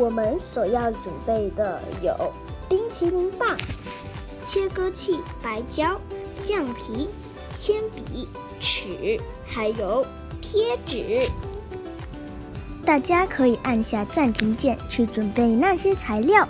我们所要准备的有冰淇淋棒、切割器、白胶、橡皮、铅笔、尺，还有贴纸。大家可以按下暂停键去准备那些材料。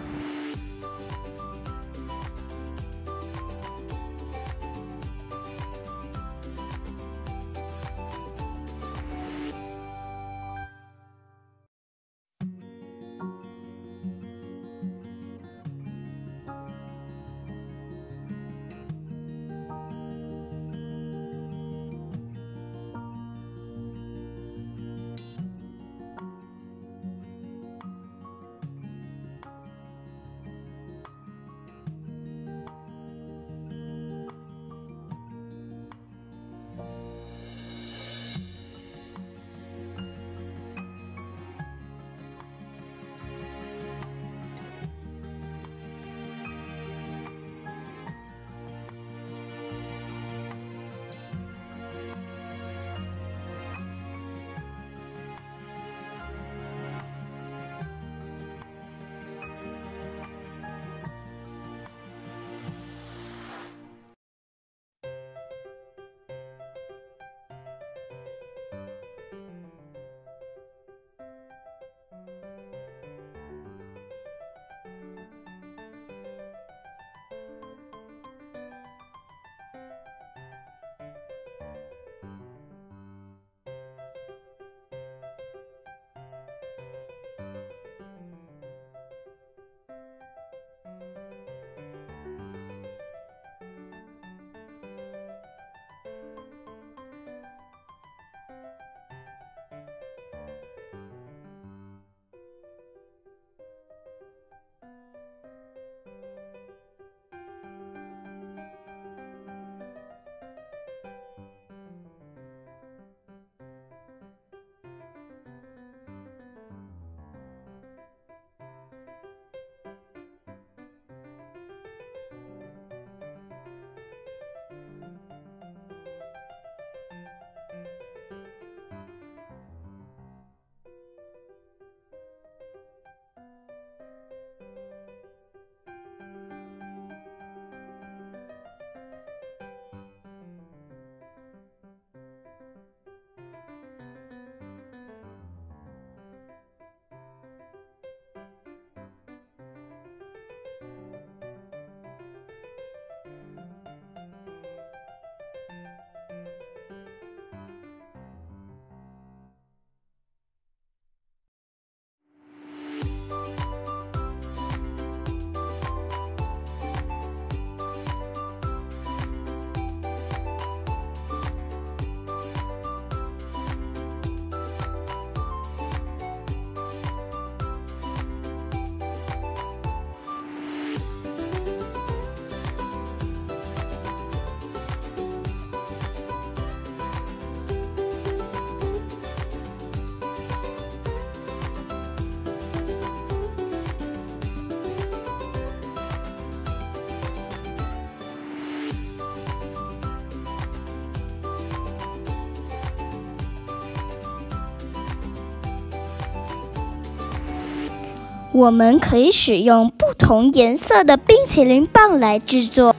我们可以使用不同颜色的冰淇淋棒来制作。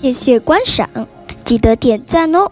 谢谢观赏，记得点赞哦！